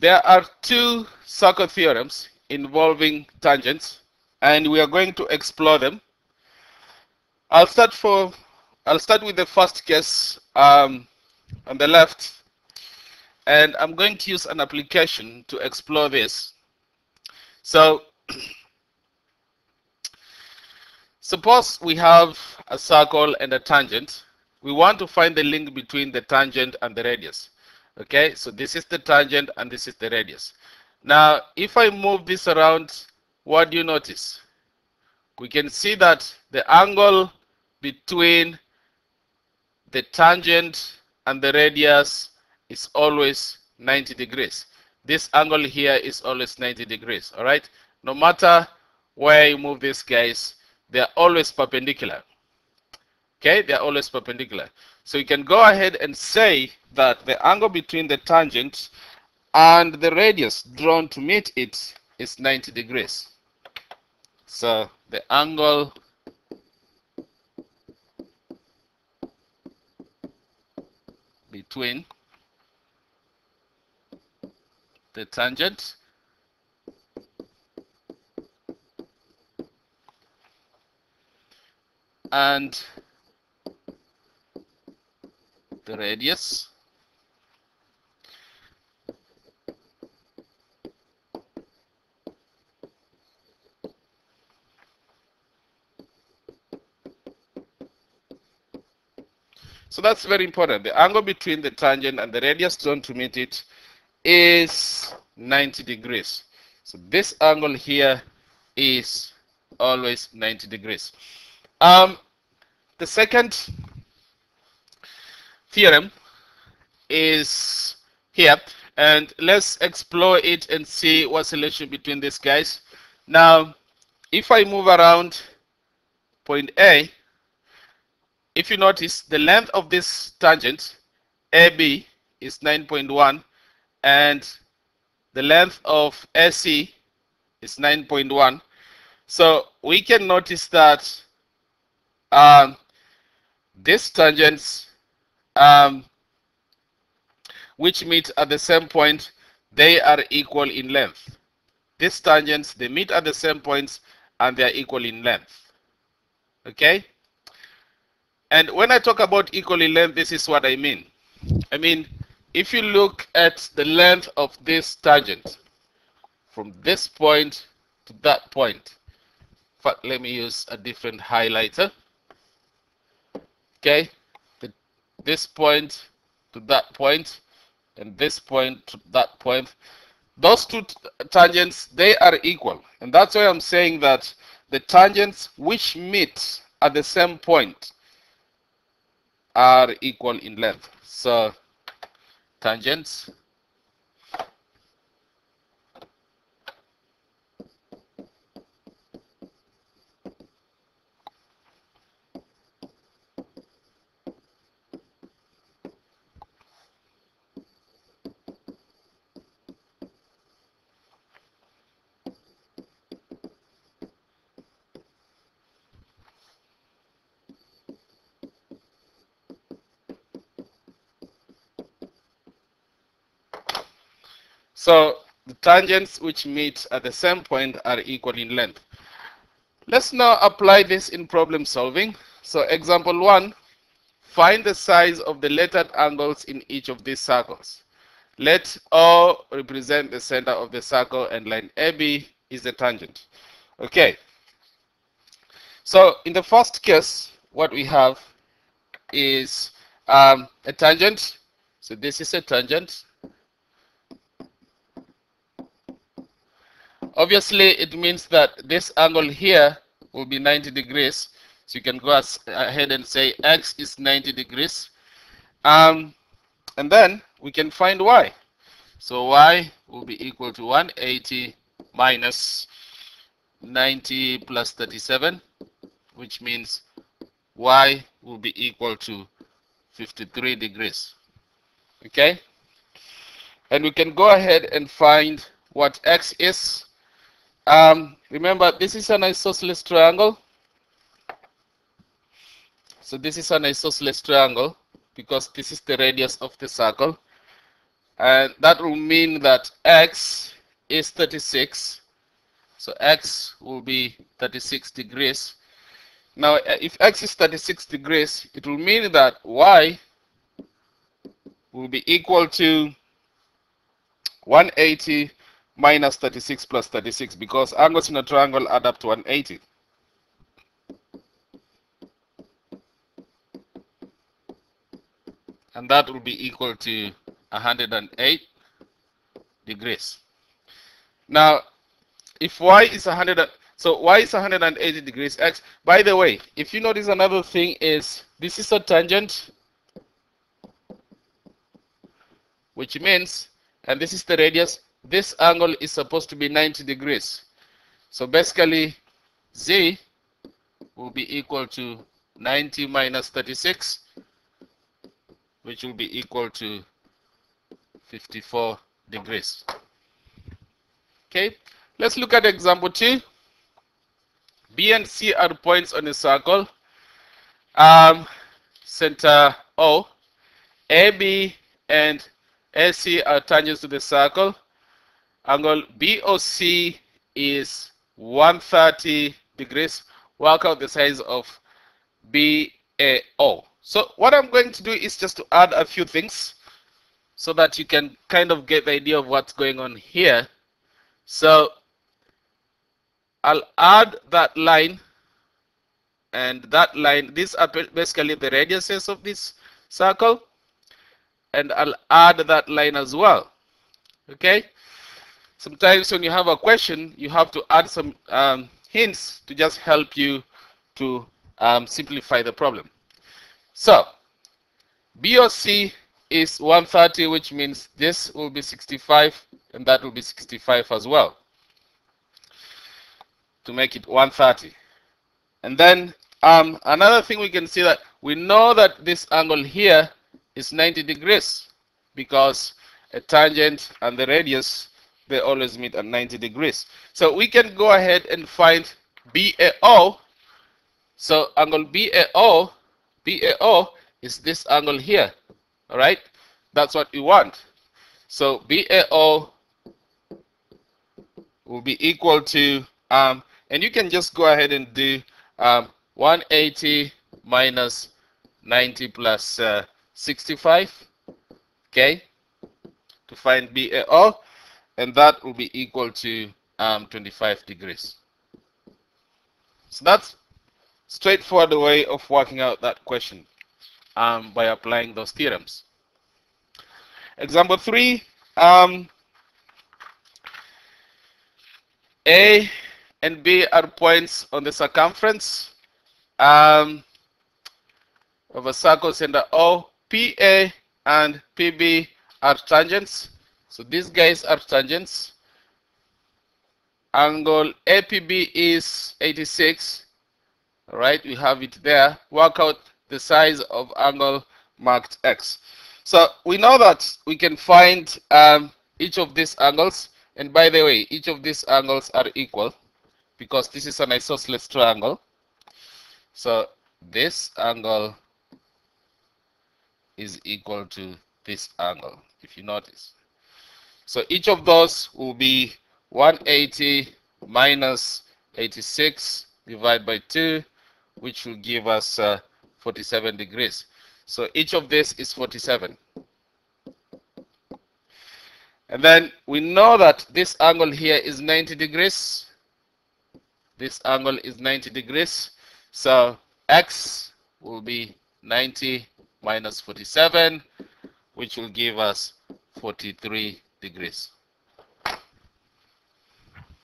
There are two circle theorems involving tangents, and we are going to explore them. I'll start for I'll start with the first case um, on the left, and I'm going to use an application to explore this. So suppose we have a circle and a tangent. We want to find the link between the tangent and the radius. Okay, so this is the tangent and this is the radius. Now, if I move this around, what do you notice? We can see that the angle between the tangent and the radius is always 90 degrees. This angle here is always 90 degrees, all right? No matter where you move these guys, they're always perpendicular. Okay, they're always perpendicular. So you can go ahead and say that the angle between the tangent and the radius drawn to meet it is 90 degrees. So the angle between the tangent and the radius So that's very important. The angle between the tangent and the radius drawn to meet it is 90 degrees. So this angle here is always 90 degrees. Um, the second theorem is here and let's explore it and see what's the relation between these guys. Now, if I move around point A, if you notice the length of this tangent AB is 9.1 and the length of AC is 9.1 so we can notice that um, these tangents um, which meet at the same point they are equal in length these tangents they meet at the same points and they are equal in length okay and when I talk about equal in length, this is what I mean. I mean, if you look at the length of this tangent from this point to that point, let me use a different highlighter. Okay, this point to that point, and this point to that point, those two tangents, they are equal. And that's why I'm saying that the tangents which meet at the same point are equal in length. So tangents So the tangents which meet at the same point are equal in length. Let's now apply this in problem solving. So example one, find the size of the lettered angles in each of these circles. Let O represent the center of the circle and line AB is the tangent. Okay. So in the first case, what we have is um, a tangent. So this is a tangent Obviously, it means that this angle here will be 90 degrees. So you can go ahead and say x is 90 degrees. Um, and then we can find y. So y will be equal to 180 minus 90 plus 37, which means y will be equal to 53 degrees. Okay? And we can go ahead and find what x is. Um, remember, this is an isosceles triangle. So this is an isosceles triangle because this is the radius of the circle. And that will mean that x is 36. So x will be 36 degrees. Now, uh, if x is 36 degrees, it will mean that y will be equal to 180 minus 36 plus 36 because angles in a triangle add up to 180. And that will be equal to 108 degrees. Now, if y is 100, so y is 180 degrees x. By the way, if you notice another thing is this is a tangent, which means, and this is the radius, this angle is supposed to be 90 degrees. So basically, z will be equal to 90 minus 36, which will be equal to 54 degrees. Okay, let's look at example 2. B and C are points on a circle. Um, center O, AB and AC are tangents to the circle. Angle BOC is 130 degrees. Work out the size of BAO. So what I'm going to do is just to add a few things so that you can kind of get the idea of what's going on here. So I'll add that line and that line, these are basically the radiuses of this circle and I'll add that line as well. Okay. Sometimes when you have a question, you have to add some um, hints to just help you to um, simplify the problem. So BOC is 130, which means this will be 65 and that will be 65 as well to make it 130. And then um, another thing we can see that we know that this angle here is 90 degrees because a tangent and the radius they always meet at 90 degrees. So we can go ahead and find BAO. So angle BAO, BAO is this angle here. All right, that's what we want. So BAO will be equal to, um, and you can just go ahead and do um, 180 minus 90 plus, uh, 65, okay, to find BAO, and that will be equal to um, 25 degrees. So that's straightforward way of working out that question um, by applying those theorems. Example three, um, A and B are points on the circumference um, of a circle center O. PA and PB are tangents. So these guys are tangents. Angle APB is 86. All right, we have it there. Work out the size of angle marked X. So we know that we can find um, each of these angles. And by the way, each of these angles are equal because this is an isosceles triangle. So this angle is equal to this angle, if you notice. So each of those will be 180 minus 86 divided by 2, which will give us uh, 47 degrees. So each of this is 47. And then we know that this angle here is 90 degrees. This angle is 90 degrees. So x will be 90 minus 47, which will give us 43 degrees.